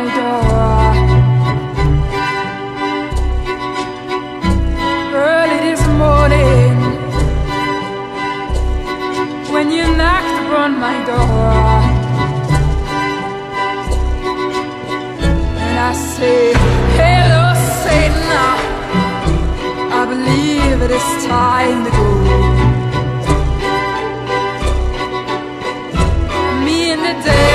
my door. Early this morning, when you knocked upon my door, and I say, Hello, Satan. I believe it is time to go. Me and the devil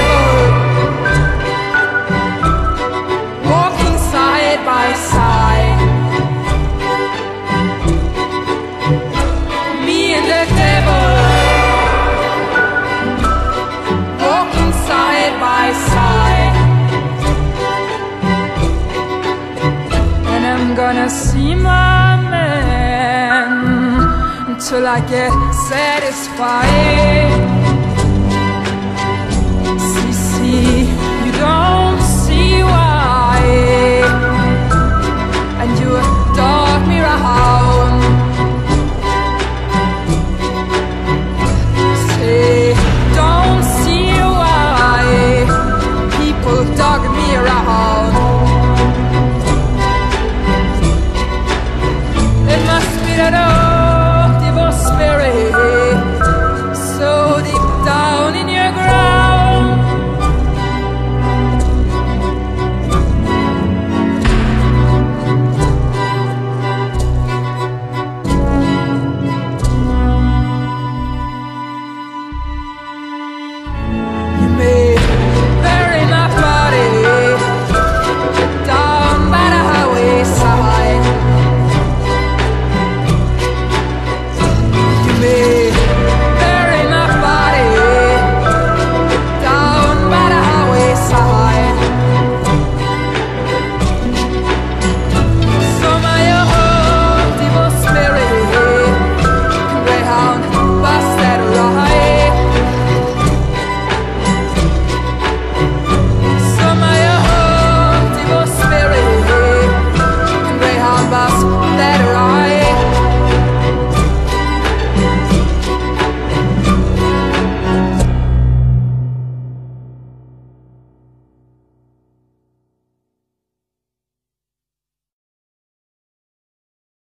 gonna see my man until I get satisfied.